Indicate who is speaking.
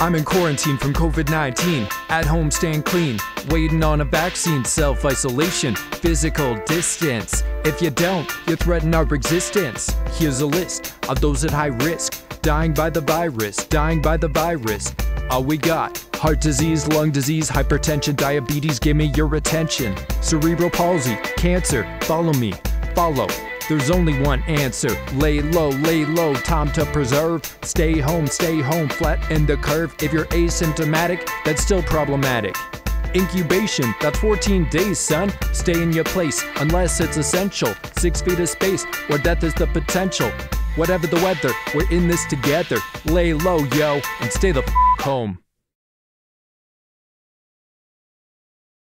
Speaker 1: I'm in quarantine from COVID 19. At home, staying clean. Waiting on a vaccine, self isolation, physical distance. If you don't, you threaten our existence. Here's a list of those at high risk dying by the virus, dying by the virus. All we got heart disease, lung disease, hypertension, diabetes. Give me your attention. Cerebral palsy, cancer. Follow me, follow. There's only one answer. Lay low, lay low, time to preserve. Stay home, stay home, flat in the curve. If you're asymptomatic, that's still problematic. Incubation, that's 14 days, son. Stay in your place, unless it's essential. Six feet of space, where death is the potential. Whatever the weather, we're in this together. Lay low, yo, and stay the f home.